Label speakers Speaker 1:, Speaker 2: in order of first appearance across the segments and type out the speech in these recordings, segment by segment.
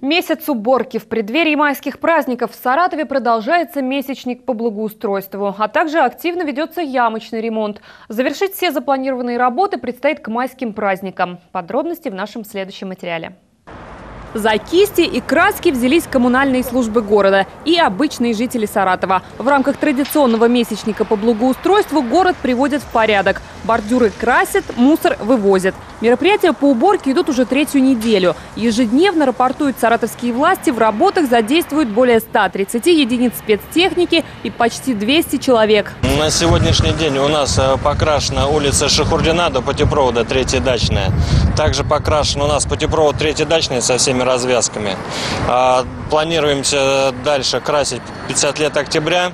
Speaker 1: Месяц уборки. В преддверии майских праздников в Саратове продолжается месячник по благоустройству, а также активно ведется ямочный ремонт. Завершить все запланированные работы предстоит к майским праздникам. Подробности в нашем следующем материале. За кисти и краски взялись коммунальные службы города и обычные жители Саратова. В рамках традиционного месячника по благоустройству город приводит в порядок. Бордюры красят, мусор вывозят. Мероприятия по уборке идут уже третью неделю. Ежедневно рапортуют саратовские власти, в работах задействуют более 130 единиц спецтехники и почти 200 человек.
Speaker 2: На сегодняшний день у нас э, покрашена улица Шахурдина до путепровода, третья дачная. Также покрашен у нас путепровод третья дачная со всеми развязками. А, Планируемся дальше красить 50 лет октября,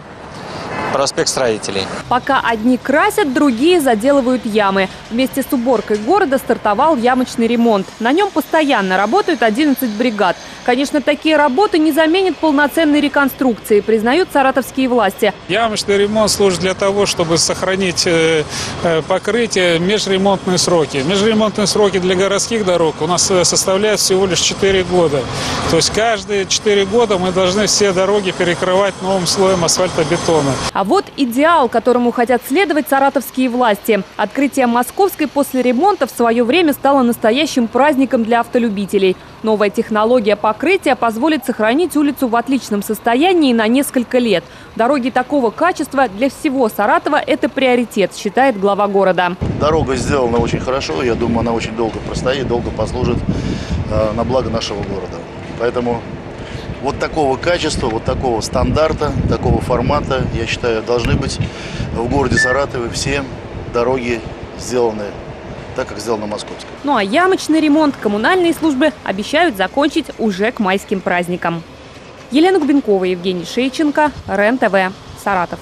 Speaker 2: проспект строителей.
Speaker 1: Пока одни красят, другие заделывают ямы. Вместе с уборкой города стартовал ямочный ремонт. На нем постоянно работают 11 бригад. Конечно, такие работы не заменят полноценной реконструкции, признают саратовские власти.
Speaker 3: Ямочный ремонт служит для того, чтобы сохранить э, э, покрытие межремонтные сроки. Межремонтные сроки для городских дорог у нас э, составляют всего лишь 4 года. То есть каждые 4 года мы должны все дороги перекрывать новым слоем асфальтобетона.
Speaker 1: А вот идеал, которому хотят следовать саратовские власти. Открытие Московской после ремонта в свое время стало настоящим праздником для автолюбителей. Новая технология покрытия позволит сохранить улицу в отличном состоянии на несколько лет. Дороги такого качества для всего Саратова – это приоритет, считает глава города.
Speaker 4: Дорога сделана очень хорошо, я думаю, она очень долго простоит, долго послужит э, на благо нашего города. Поэтому вот такого качества, вот такого стандарта, такого формата, я считаю, должны быть в городе Саратове все дороги сделаны так, как сделано Московской.
Speaker 1: Ну а ямочный ремонт коммунальные службы обещают закончить уже к майским праздникам. Елена Губенкова, Евгений Шейченко, РЕН-ТВ, Саратов.